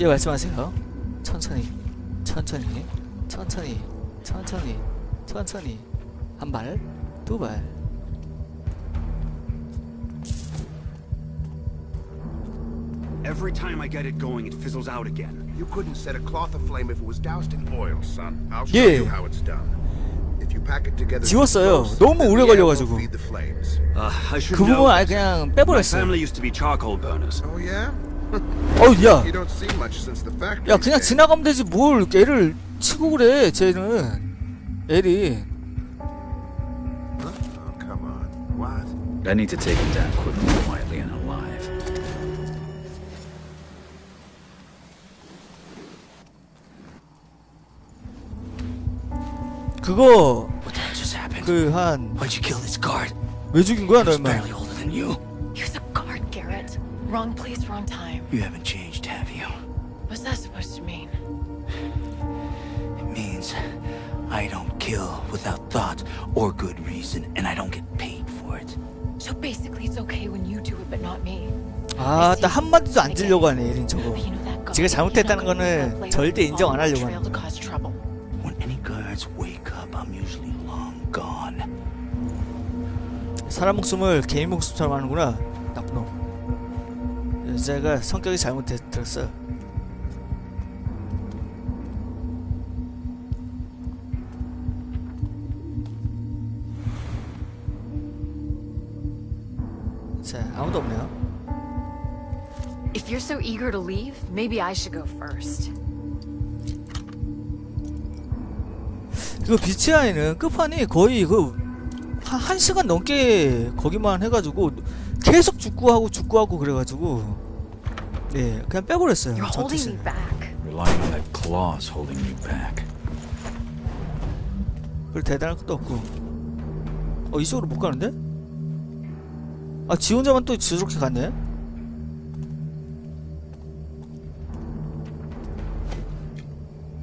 예 말씀하세요. 천천히, 천천히, 천천히, 천천히, 천천히. 한 발, 두 발. Every time I get it going, it fizzles out again. You couldn't set a cloth aflame if it was doused in oil, son. I'll show you how it's done. If you pack it together 지웠어요. 너무 오래 걸려가지고. Uh, 그. 부분 아예 그냥 빼버렸어요. Oh? 어우 야. 야 그냥 지나가면 되지 뭘 애를 치고 그래. 쟤는. Oh. What? I need to take him down quickly, quietly, and alive. 그거 What the hell just happened? 그한왜 Why'd you kill this guard? 죽인 거야 너 임마? Wrong place, wrong time. You haven't changed, have you? What's that supposed to mean? It means I don't kill without thought or good reason, and I don't get paid for it. So basically, it's okay when you do it, but not me. 아, 딱 한마디도 안 I get 지려고 it. 하네 에린 저거. But you know that guard, 지가 잘못했다는 he's not gonna 거는 play 절대 with 인정 안 all 하려고 trail 하는 to 거야. cause trouble. When any guards wake up, I'm usually long gone. 사람 목숨을 개인 목숨처럼 하는구나 나쁜 놈 여자가 성격이 잘못됐어 자 아무도 없네요 If you're so eager to leave, maybe I should go first. 그 비치 아이는 끝판이 거의 그 한, 한 시간 넘게 거기만 해가지고 계속 죽고 하고 죽고 하고 그래가지고 네 그냥 빼버렸어요 You're holding 씬 me back. Relying on that claws holding you back. 별 대단할 것도 없고 어 이쪽으로 못 가는데? 아 지 혼자만 또 저렇게 갔네?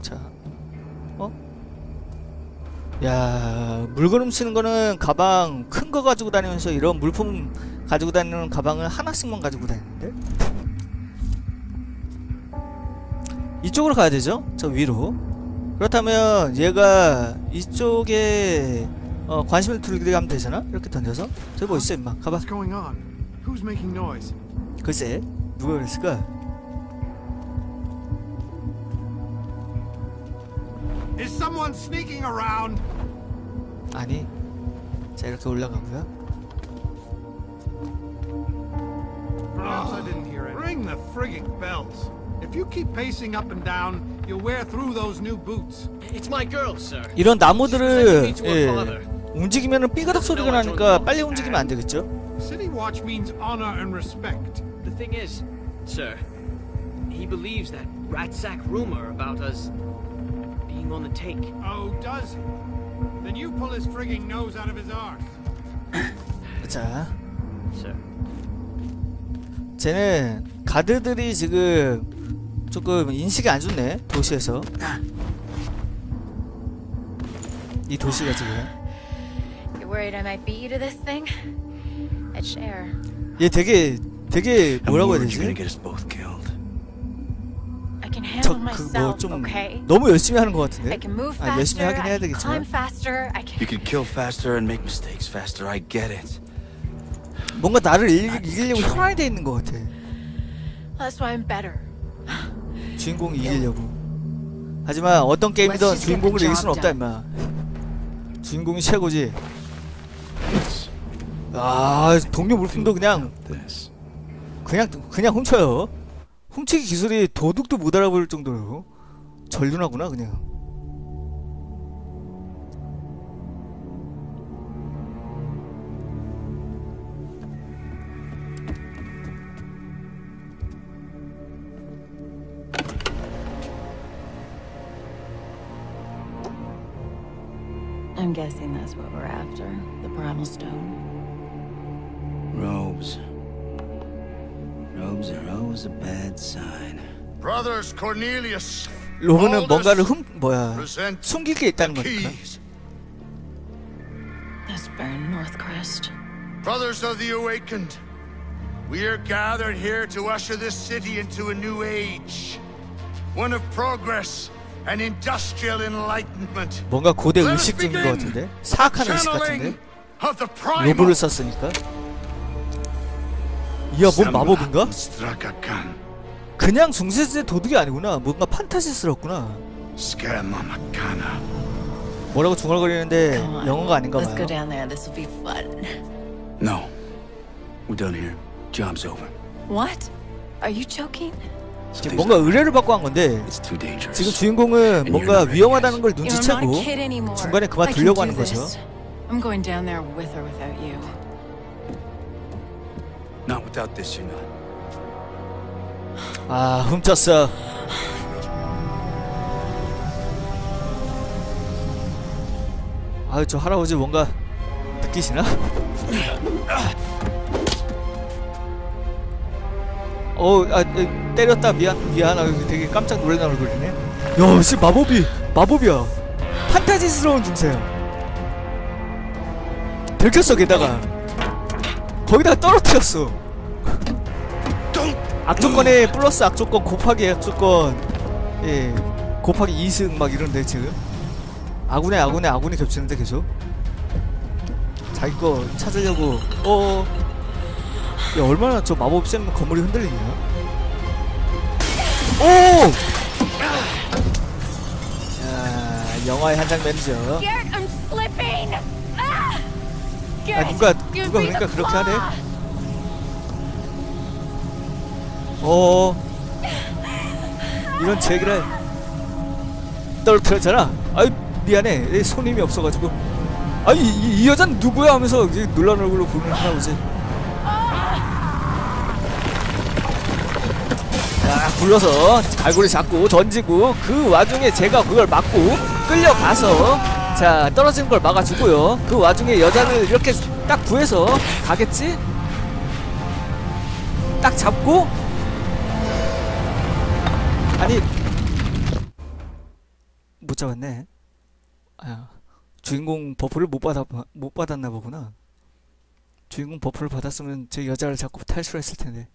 자 어? 야 물건 훔치는 거는 가방 큰 거 가지고 다니면서 이런 물품 가지고 다니는 가방을 하나씩만 가지고 다니는데? 이쪽으로 가야 되죠? 저 위로 그렇다면 얘가 이쪽에 어, 관심을 들게 하면 되잖아? 이렇게 던져서 저기 뭐 있어 임마 가봐? 글쎄 누가 그랬을까? 아니 자 이렇게 올라가고요 Perhaps I didn't hear it. Ring the frigging bells. If you keep pacing up and down, you'll wear through those new boots. It's my girl, sir. 이런 나무들을 She's presenting me to her father. 예, 움직이면은 삐그덕 소리가 나니까 빨리 움직이면 안 되겠죠? City watch means honor and respect. The thing is, sir, he believes that rat sack rumor about us being on the take. Oh, does he? Then you pull his frigging nose out of his arse. 자 Sir. 쟤는 가드들이 지금 조금 인식이 안 좋네 도시에서 이 도시가 지금. 얘 되게 되게 뭐라고 해야 되지? get us both killed. I can handle 저 그거 myself, 좀 okay? 너무 열심히 하는 것 같은데? 아, 열심히 하긴 해야 되겠지만 it. 뭔가 나를 이기, 이기려고 현안돼 있는 것 같아 That's why I'm better. 주인공이 이기려고. 하지만 어떤 게임이든 주인공을 이길 수는 없다 임마. 주인공이 최고지. 아 동료 물품도 그냥. 그냥 그냥 훔쳐요. 훔치기 기술이 도둑도 못 알아볼 정도로 전륜하구나 그냥 I'm guessing that's what we're after. The primal stone. Robes. Robes are always a bad sign. Brothers Cornelius, 로브는 뭔가를 훔 뭐야 present 숨길 게 있다는 거니까 keys. That's Baron Northcrest. Brothers of the Awakened, we are gathered here to usher this city into a new age. One of progress and industrial enlightenment. 뭔가 고대 의식적인 것. 같은데 사악한 의식 같은데. 로브를 썼으니까 이야 뭔 마법인가? 그냥 중세시대 도둑이 아니구나 뭔가 판타지스럽구나. 뭐라고 중얼거리는데. 영어가 아닌가 봐요. No. We're done here. Job's over. What? Are you joking? 지금 뭔가 의뢰를 받고 한 건데. 지금 주인공은 뭔가 위험하다는 걸 눈치채고. 중간에 그만두려고 하는 거죠. I'm going down there with or without you. Not without this, you're not. 아 훔쳤어 아유 저 할아버지 뭔가 느끼시나? 어, 아, 에, 때렸다 미안 미안 아 되게 깜짝 놀란 얼굴이네. 야, 씨 마법이 마법이야. 판타지스러운 중세야. 들켰어 게다가 거기다가 떨어뜨렸어. 악조건에 플러스 악조건 곱하기 악조건 예 곱하기 2승 막 이런데 지금 아군에 아군에 아군이 겹치는데 계속 자기 거 찾으려고 어 야, 얼마나 저 마법 쌤 건물이 흔들리냐? 오! 자 영화의 한 장면이죠! Ah! 아 누가 누가 그러니까 그렇게 하네? 어 이런 제기를 떨어뜨렸잖아. 아이 미안해. 내손 힘이 없어가지고. 아이 이, 이 여잔 누구야 하면서 이제 놀란 얼굴로 보는 할아버지 자 굴러서 갈고리 잡고 던지고 그 와중에 제가 그걸 막고 끌려가서 자 떨어지는 걸 막아주고요 그 와중에 여자를 이렇게 딱 구해서 가겠지 딱 잡고 아니 못 잡았네. 아 주인공 buff를 못 받아 못 받았나 보구나. 주인공 buff를 받았으면 제 여자를 잡고 탈출했을 텐데.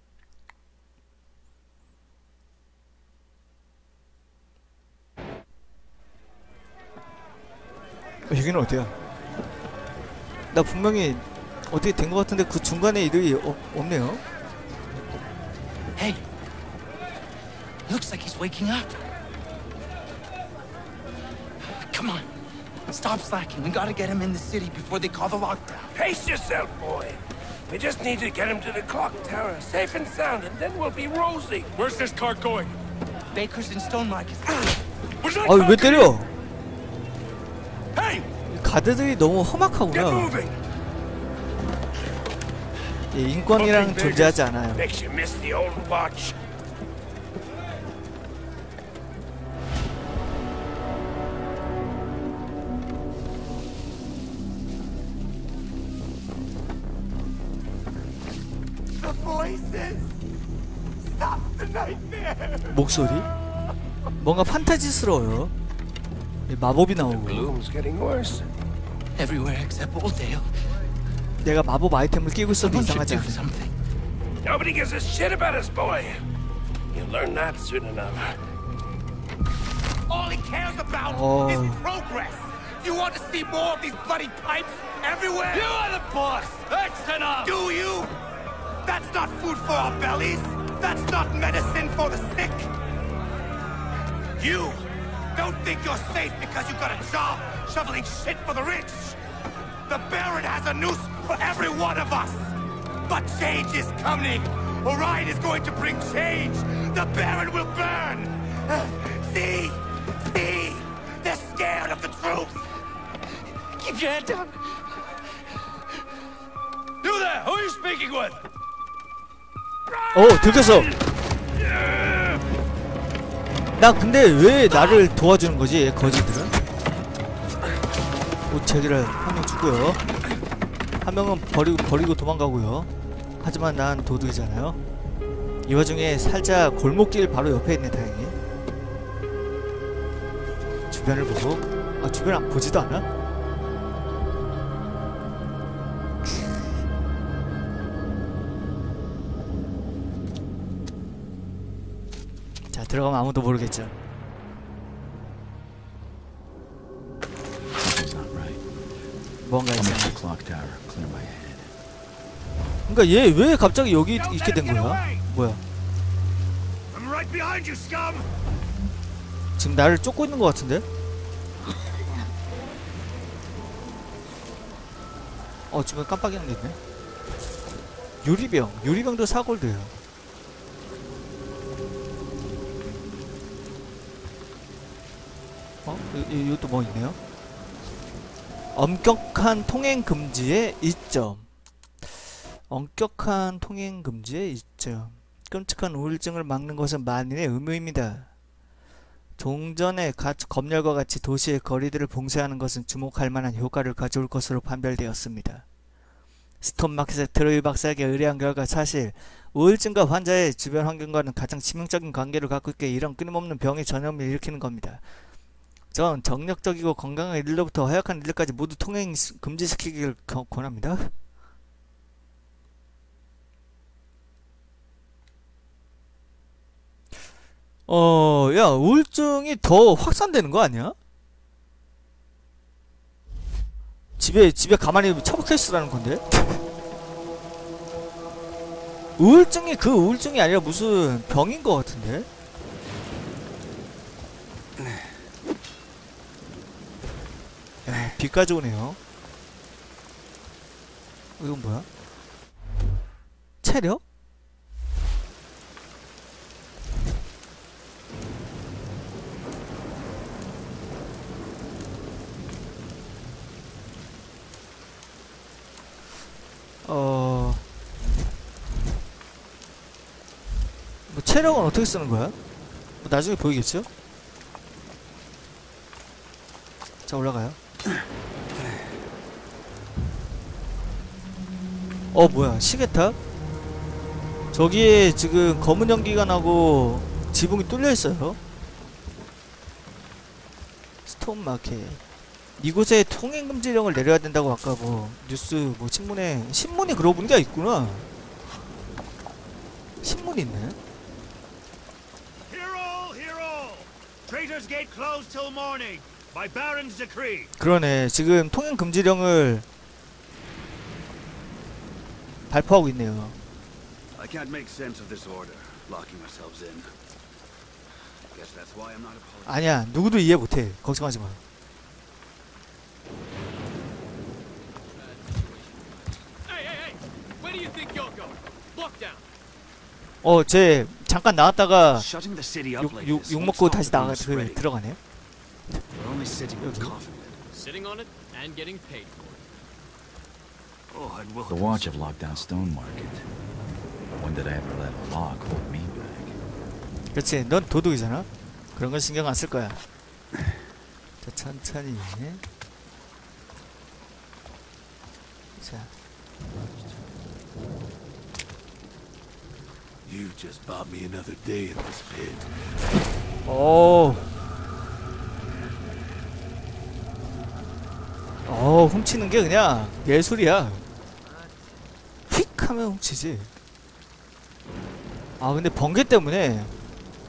여기는 어디야? 나 분명히 어디 된것 같은데 그 중간에 이들이 없, 없네요. Hey. Looks like he's waking up. Come on. Stop slacking. We gotta get him in the city before they call the lockdown. Pace yourself, boy. We just need to get him to the clock tower, safe and sound, and then we'll be rosy. Where's this car going? Baker's in Stone Market. Where's that 아 car 왜 때려? 가드들이 너무 moving. 예, 인권이랑 존재하지. 않아요. 목소리? 뭔가 판타지스러워요. 예, 마법이 나오고. Everywhere except Oldale. 내가 마법 아이템을 끼고 있어도 Someone should 이상하지 do 않아. something. Nobody gives a shit about us, boy. You'll learn that soon enough. All he cares about Oh. is progress. You want to see more of these bloody pipes everywhere? You are the boss. That's enough. Do you? That's not food for our bellies. That's not medicine for the sick. You don't think you're safe because you got a job shoveling shit for the rich. The Baron has a noose for every one of us. But change is coming. Orion is going to bring change. The Baron will burn. Uh, See? See? They're scared of the truth. Keep your head down. You there? Who are you speaking with? 어 들켰어. 나 근데 왜 나를 도와주는 거지 거지들은? 옷 제기를 한 명 주고요. 한 명은 버리고 버리고 도망가고요. 하지만 난 도둑이잖아요. 이 와중에 살짝 골목길 바로 옆에 있네 다행히. 주변을 보고 아 주변 안 보지도 않아? 자 들어가면 아무도 모르겠죠. 뭔가 있어. make the clock tower clear my head. 그러니까 얘 왜 갑자기 여기 있게 된 거야? 뭐야? I'm right behind you, scum! 지금 나를 쫓고 있는 것 같은데? 어 지금 깜빡이 한게 있네. 유리병, 유리병도 사골드요. 어? 이, 이, 이것도 뭐 있네요? 엄격한 통행 금지의 이점. 엄격한 통행 금지의 이점. 끔찍한 우울증을 막는 것은 만인의 의무입니다. 동전의 가, 검열과 같이 도시의 거리들을 봉쇄하는 것은 주목할 만한 효과를 가져올 것으로 판별되었습니다. 스톤마켓의 트로이 박사에게 의뢰한 결과 사실 우울증과 환자의 주변 환경과는 가장 치명적인 관계를 갖고 있기에 이런 끊임없는 병의 전염을 일으키는 겁니다. 전 정력적이고 건강한 일로부터 허약한 일들까지 모두 통행 시- 금지시키기를 겨- 권합니다. 어, 야, 우울증이 더 확산되는 거 아니야? 집에, 집에 가만히 처박혀 있으라는 건데? 우울증이 그 우울증이 아니라 무슨 병인 거 같은데? 야, 비까지 오네요. 이건 뭐야? 체력? 어... 뭐 체력은 어떻게 쓰는 거야? 뭐 나중에 보이겠죠? 자 올라가요. 어 뭐야 시계탑? 저기에 지금 검은 연기가 나고 지붕이 뚫려 있어요. 스톤 마켓. 이곳에 통행 금지령을 내려야 된다고 아까 뭐 뉴스 뭐 신문에 신문이 그러고 보니까 있구나. 신문이 있네. 그러네. 지금 통행 금지령을 발표하고 있네요. I can't make sense of this order, locking ourselves in. Guess that's why I'm not apologizing. 아니야. 누구도 이해 못해. 걱정하지 마. Hey, hey, hey! Where do you think you're going? Lockdown! 어, 쟤 잠깐 나왔다가 Shutting the city up 욕, like 욕, this 욕 먹고 다시 나가 news 그, spreading. 들어가네. We're only sitting on coffin. Sitting on it and getting paid for it. Oh, The watch have locked down Stone Market. When did I ever let a lock hold me back? 그렇지. 넌 도둑이잖아. 그런 건 신경 안 쓸 거야. 자, 천천히. 자, You just bought me another day in this pit. 오. 어, 훔치는 게 그냥 예술이야. 휙 하면 훔치지. 아, 근데 번개 때문에,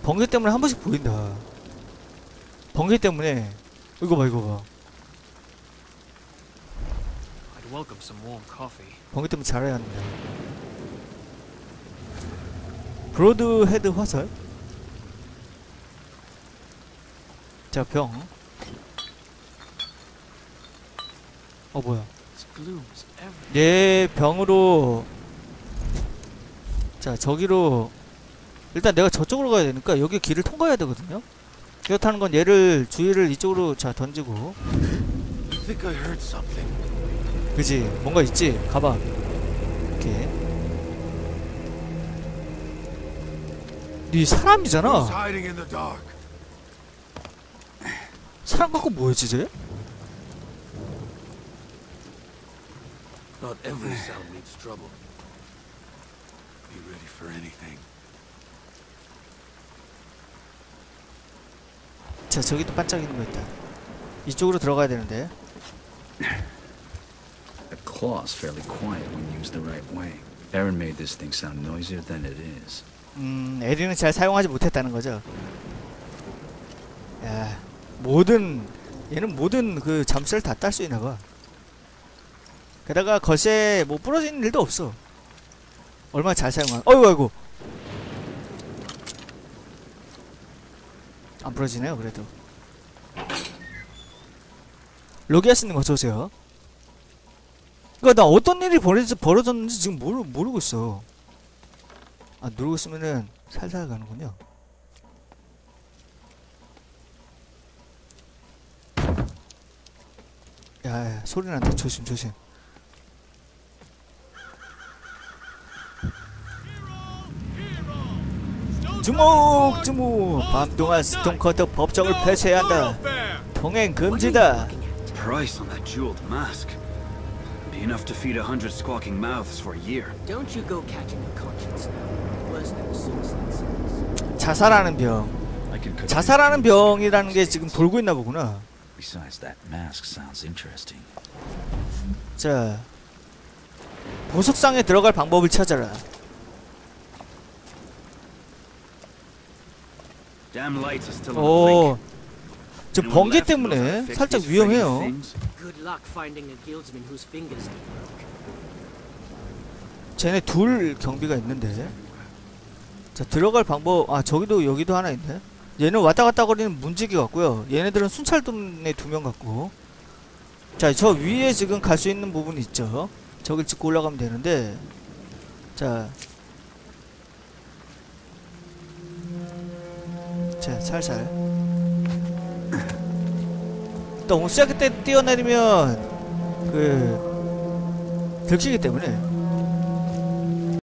번개 때문에 한 번씩 보인다. 번개 때문에, 이거 봐, 이거 봐. 번개 때문에 잘해야 한다. broadhead 화살? 자, 병. 어, 뭐야. 얘 병으로 자 저기로 일단 내가 저쪽으로 가야 되니까 여기 길을 통과해야 되거든요 그렇다는 건 얘를 주의를 이쪽으로 자 던지고. 그지 뭔가 있지 가봐 이렇게 네 사람이잖아? 사람 갖고 뭐였지 쟤? Not every sound means trouble. Be ready for anything. 자 저기 또 반짝이는 거 있다 이쪽으로 들어가야 되는데 That claw's fairly quiet when used the right way. Aaron made this thing sound noisier than it is. 음, 에리는 잘 사용하지 못했다는 거죠. 야, 모든 얘는 모든 그 잠수를 다 딸 수 있나 봐. 게다가 거시에 뭐 부러지는 일도 없어. 얼마나 잘 사용한. 어이구 아이고. 안 부러지네요 그래도. 로기아스님 어서 오세요. 그니까 나 어떤 일이 벌어지, 벌어졌는지 지금 모르, 모르고 있어. 아 누르고 있으면은 살살 가는군요. 야, 야 소리 난다 조심 조심. 주목 주목 밤 동안 스톤커터 법정을 폐쇄해야 한다. 통행 금지다. Price on that jeweled mask. Be enough to feed a hundred squawking mouths for a year. Don't you go catching a conscience now. Worse than a suicide sentence. 자살하는 병. 자살하는 병이라는 게 지금 돌고 있나 보구나. Besides, that mask sounds interesting. 자 보석상에 들어갈 방법을 찾아라. 오, 저 번개 때문에 살짝 위험해요. 쟤네 둘 경비가 있는데. 자 들어갈 방법 아 저기도 여기도 하나 있네. 얘는 왔다 갔다 거리는 문지기 같고요. 얘네들은 순찰동네 두명 같고. 자 저 위에 지금 갈 수 있는 부분이 있죠. 저길 찍고 올라가면 되는데. 자. 자 살살. 너무 시작할 때 뛰어내리면 그 들키기 때문에